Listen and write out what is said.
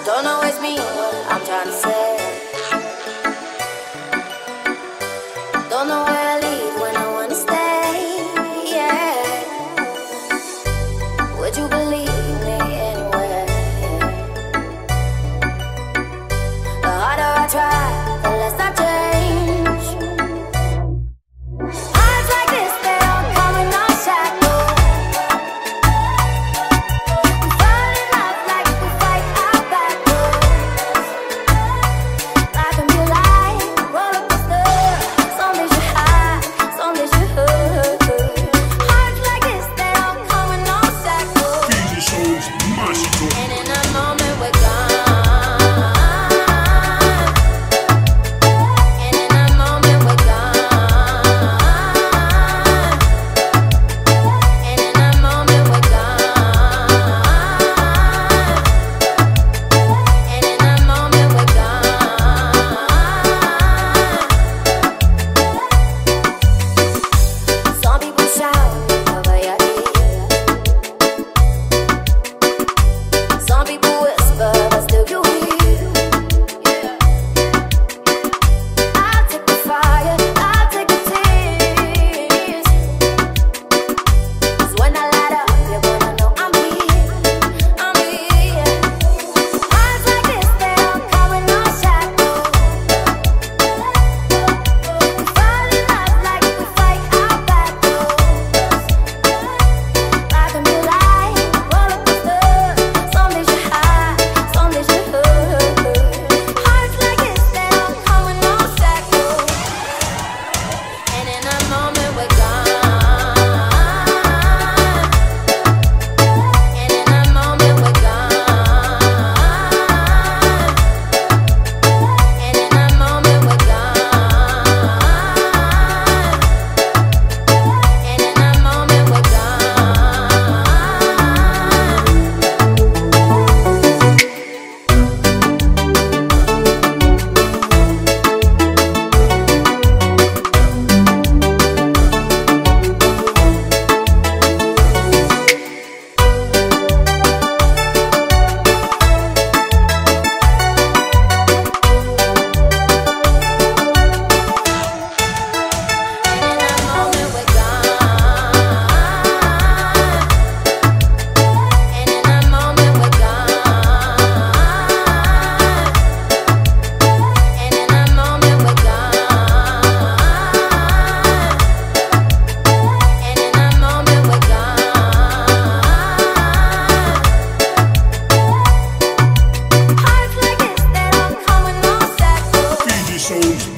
I don't always mean what I'm trying to say. Crush you. souls